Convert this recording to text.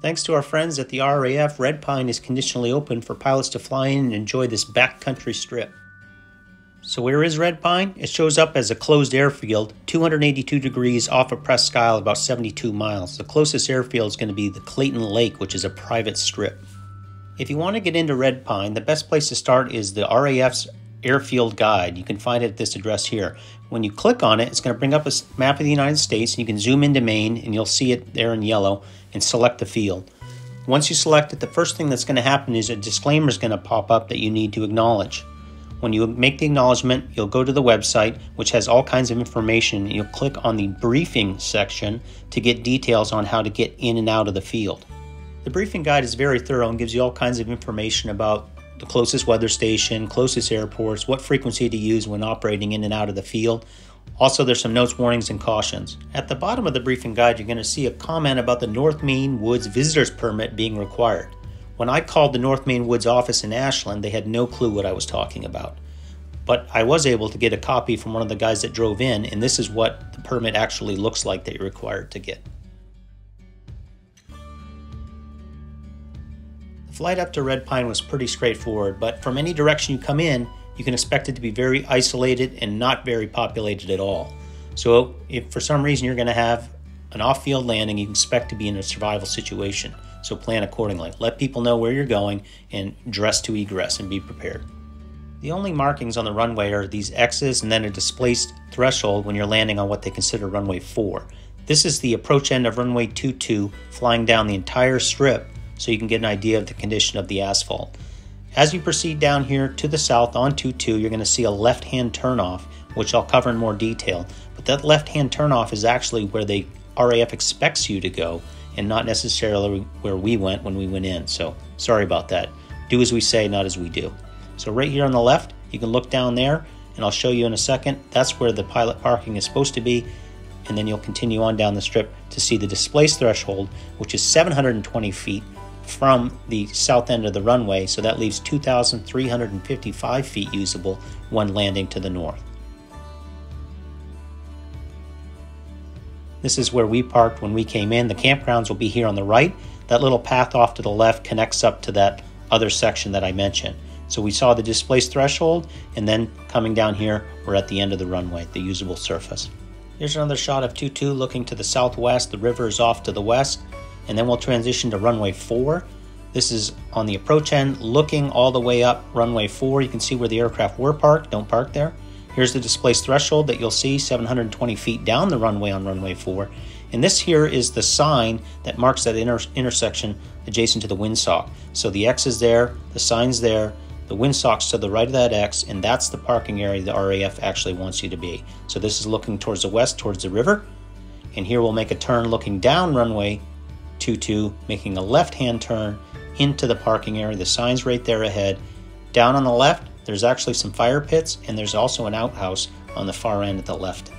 Thanks to our friends at the RAF, Red Pine is conditionally open for pilots to fly in and enjoy this backcountry strip. So, where is Red Pine? It shows up as a closed airfield, 282 degrees off of Presque Isle, about 72 miles. The closest airfield is going to be the Clayton Lake, which is a private strip. If you want to get into Red Pine, the best place to start is the RAF's Airfield Guide. You can find it at this address here. When you click on it, it's going to bring up a map of the United States. And you can zoom into Maine and you'll see it there in yellow and select the field. Once you select it, the first thing that's going to happen is a disclaimer is going to pop up that you need to acknowledge. When you make the acknowledgement, you'll go to the website, which has all kinds of information. You'll click on the briefing section to get details on how to get in and out of the field. The briefing guide is very thorough and gives you all kinds of information about the closest weather station, closest airports, what frequency to use when operating in and out of the field. Also, there's some notes, warnings, and cautions. At the bottom of the briefing guide, you're going to see a comment about the North Maine Woods Visitor's Permit being required. When I called the North Maine Woods office in Ashland, they had no clue what I was talking about. But I was able to get a copy from one of the guys that drove in, and this is what the permit actually looks like that you're required to get. Flight up to Red Pine was pretty straightforward, but from any direction you come in, you can expect it to be very isolated and not very populated at all. So, if for some reason you're going to have an off field landing, you can expect to be in a survival situation. So, plan accordingly. Let people know where you're going and dress to egress and be prepared. The only markings on the runway are these X's and then a displaced threshold when you're landing on what they consider runway 4. This is the approach end of runway 22, flying down the entire strip so you can get an idea of the condition of the asphalt. As you proceed down here to the south on 22, you're going to see a left hand turnoff, which I'll cover in more detail. But that left hand turnoff is actually where the RAF expects you to go and not necessarily where we went when we went in. So sorry about that. Do as we say, not as we do. So, right here on the left, you can look down there, and I'll show you in a second. That's where the pilot parking is supposed to be and then you'll continue on down the strip to see the displaced threshold, which is 720 feet from the south end of the runway, so that leaves 2,355 feet usable when landing to the north. This is where we parked when we came in. The campgrounds will be here on the right. That little path off to the left connects up to that other section that I mentioned. So we saw the displaced threshold, and then coming down here, we're at the end of the runway, the usable surface. Here's another shot of 22 looking to the southwest. The river is off to the west and then we'll transition to runway 4. This is on the approach end, looking all the way up runway 4. You can see where the aircraft were parked. Don't park there. Here's the displaced threshold that you'll see 720 feet down the runway on runway 4. And this here is the sign that marks that inter- intersection adjacent to the windsock. So the X is there, the sign's there, the windsock's to the right of that X, and that's the parking area the RAF actually wants you to be. So this is looking towards the west, towards the river. And here we'll make a turn looking down runway 22, making a left hand turn into the parking area. The sign's right there ahead. Down on the left, there's actually some fire pits, and there's also an outhouse on the far end at the left